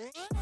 Mm-hmm.